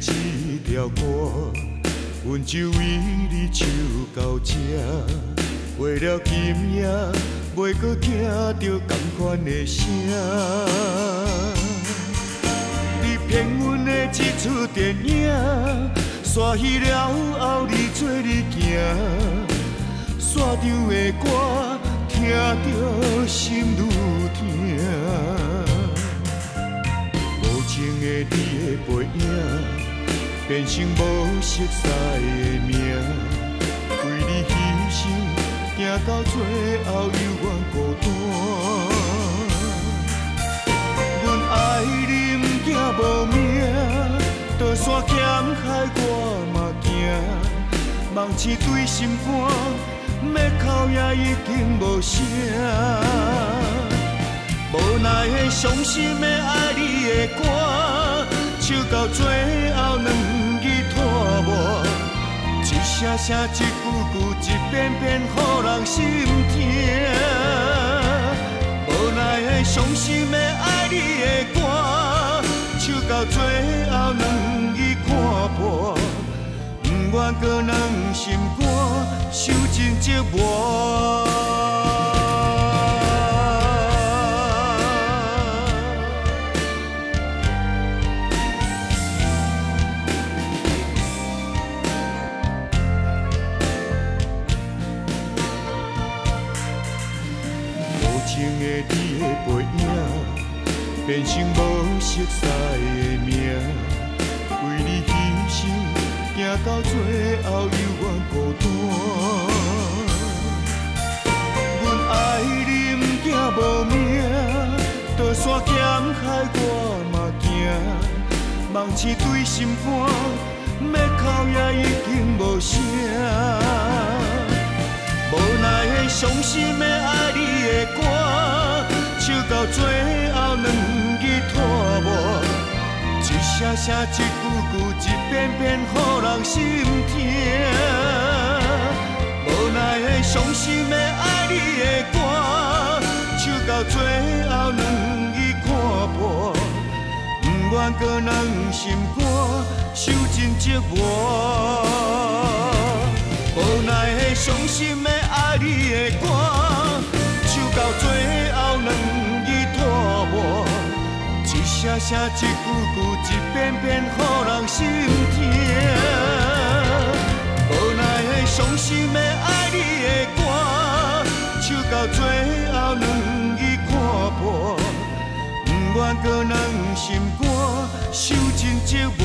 这条歌，阮就为你唱到这。为了今夜，袂搁听到同款的声。你骗阮的一出电影，煞戏了后你做你行，山场的歌听着心愈痛。无情的你的背影，变成无熟悉的名，为你牺牲，行到最后犹原孤单。阮爱你不惊无命，倒山险海我嘛惊，梦醒对心肝，要哭也已经无声。无奈的伤心的爱你的歌，唱到最声声一句句一遍遍，予人心痛。无奈的伤心的爱你的歌，唱到最后两字看破，不愿搁让心肝受尽折磨。背影变成无熟悉的名，为你牺牲，行到最后犹原孤单。阮爱你不惊无命，倒山险海我嘛惊，梦醒对心肝，要哭也已经无声。无奈的伤心的爱你的歌，到最后两。拖磨，一声声，一句句，一遍遍，让人心痛。无奈的伤心的爱你的歌，唱到最后两字看破，不愿搁人心肝受尽折磨。无奈的伤心的爱你的歌，唱到最后两。一声声一句句，一遍遍，予人心疼。无奈的伤心的爱你的歌，唱到最后两字看破，不愿搁让心肝受尽折磨。